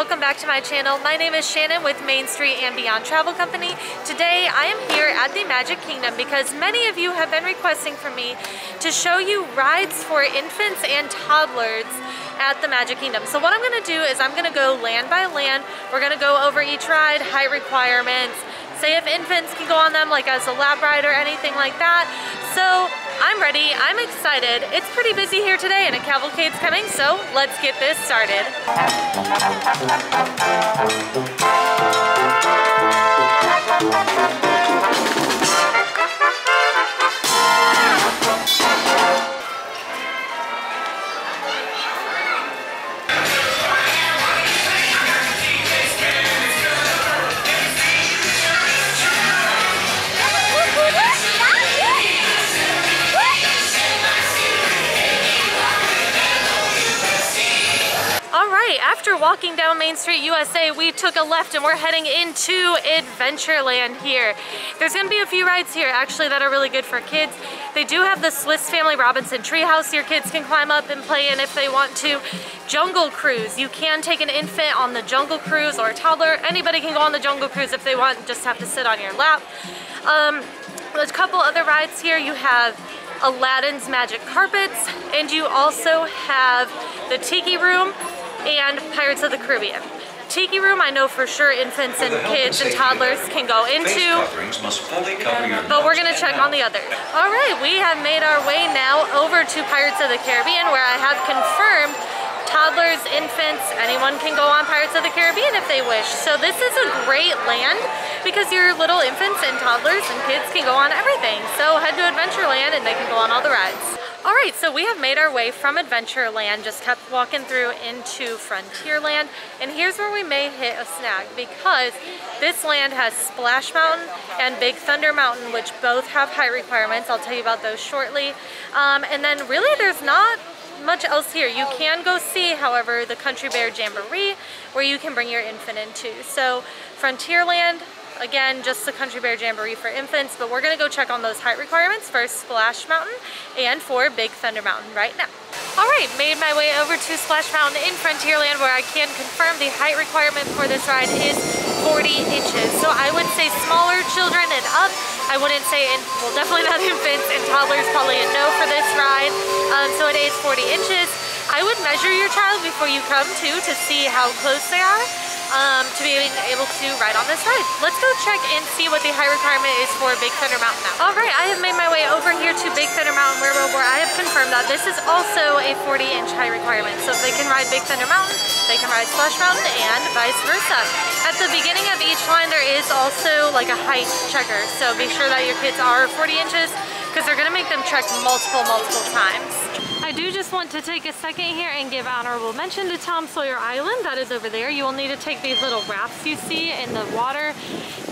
welcome back to my channel. My name is Shannon with Main Street and Beyond Travel Company. Today I am here at the Magic Kingdom because many of you have been requesting for me to show you rides for infants and toddlers at the Magic Kingdom. So what I'm gonna do is I'm gonna go land by land. We're gonna go over each ride, height requirements, say if infants can go on them like as a lab ride or anything like that. So I'm ready, I'm excited. It's pretty busy here today and a cavalcade's coming, so let's get this started. Right, after walking down Main Street USA, we took a left and we're heading into Adventureland here. There's gonna be a few rides here actually that are really good for kids. They do have the Swiss Family Robinson treehouse your kids can climb up and play in if they want to. Jungle Cruise, you can take an infant on the Jungle Cruise or a toddler. Anybody can go on the Jungle Cruise if they want, just have to sit on your lap. Um, there's a couple other rides here. You have Aladdin's Magic Carpets, and you also have the Tiki Room and Pirates of the Caribbean. Tiki Room, I know for sure infants and kids and toddlers can go into, but we're gonna check on the other. All right, we have made our way now over to Pirates of the Caribbean where I have confirmed toddlers, infants, anyone can go on Pirates of the Caribbean if they wish. So this is a great land because your little infants and toddlers and kids can go on everything. So head to Adventureland and they can go on all the rides. All right, so we have made our way from Adventureland, just kept walking through into Frontierland, and here's where we may hit a snag because this land has Splash Mountain and Big Thunder Mountain, which both have height requirements. I'll tell you about those shortly. Um, and then really there's not much else here. You can go see, however, the Country Bear Jamboree, where you can bring your infant into. So Frontierland, again, just the Country Bear Jamboree for infants, but we're gonna go check on those height requirements for Splash Mountain and for Big Thunder Mountain right now. All right, made my way over to Splash Mountain in Frontierland where I can confirm the height requirement for this ride is 40 inches. So I would say smaller children and up. I wouldn't say, in, well definitely not infants and toddlers, probably a no for this ride. Um, so it is 40 inches. I would measure your child before you come too to see how close they are um, to be able to ride on this ride. Let's go check and see what the height requirement is for Big Thunder Mountain now. All right, I have made my way over here to Big Thunder Mountain Railroad where I have confirmed that this is also a 40 inch height requirement. So if they can ride Big Thunder Mountain, they can ride Splash Mountain and vice versa. At the beginning of each line, there is also like a height checker. So be sure that your kids are 40 inches because they're gonna make them trek multiple, multiple times. I do just want to take a second here and give honorable mention to Tom Sawyer Island. That is over there. You will need to take these little rafts you see in the water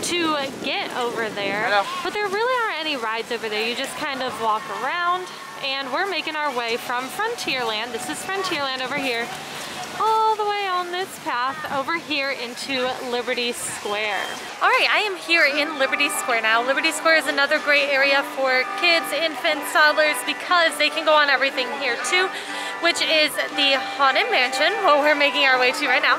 to get over there. But there really aren't any rides over there. You just kind of walk around and we're making our way from Frontierland. This is Frontierland over here all the way on over here into Liberty Square. All right, I am here in Liberty Square now. Liberty Square is another great area for kids, infants, toddlers, because they can go on everything here too which is the Haunted Mansion, what we're making our way to right now.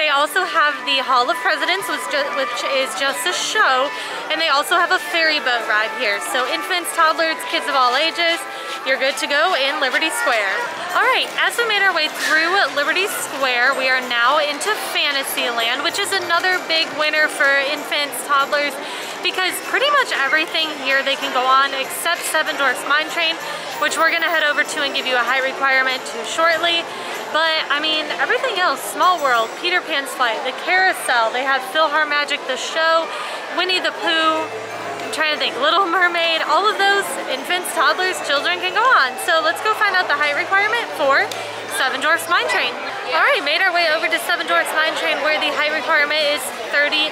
They also have the Hall of Presidents, which is just a show, and they also have a ferry boat ride here. So infants, toddlers, kids of all ages, you're good to go in Liberty Square. All right, as we made our way through Liberty Square, we are now into Fantasyland, which is another big winner for infants, toddlers, because pretty much everything here they can go on except Seven Dwarfs Mine Train, which we're gonna head over to and give you a height requirement to shortly. But I mean, everything else, Small World, Peter Pan's Flight, the Carousel, they have PhilharMagic, the show, Winnie the Pooh, I'm trying to think, Little Mermaid, all of those infants, toddlers, children can go on. So let's go find out the height requirement for Seven Dwarfs Mine Train. All right, made our way over to Seven Dwarfs Mine Train where the height requirement is 38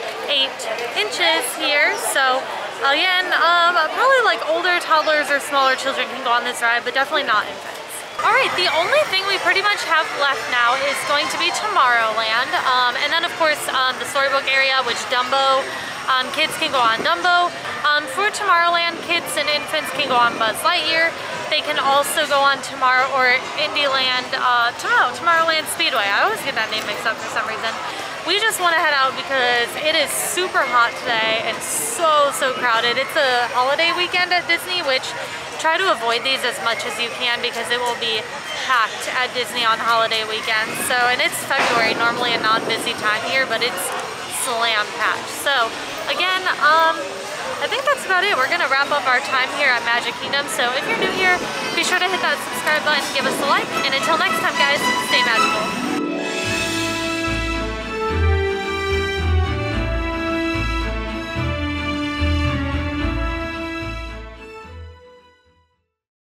inches here. So again, um, probably like older toddlers or smaller children can go on this ride, but definitely not infants. All right, the only thing we pretty much have left now is going to be Tomorrowland. Um, and then of course um, the Storybook area, which Dumbo, um, kids can go on Dumbo. Um, for Tomorrowland, kids and infants can go on Buzz Lightyear. they can also go on tomorrow or Indieland, uh, tomorrow, Tomorrowland Speedway. I always get that name mixed up for some reason. We just want to head out because it is super hot today and so, so crowded. It's a holiday weekend at Disney, which try to avoid these as much as you can because it will be packed at Disney on holiday weekends. So, and it's February, normally a non-busy time here, but it's slam patch. So again, um, I think that's about it. We're gonna wrap up our time here at Magic Kingdom. So if you're new here, be sure to hit that subscribe button, give us a like, and until next time guys, stay magical.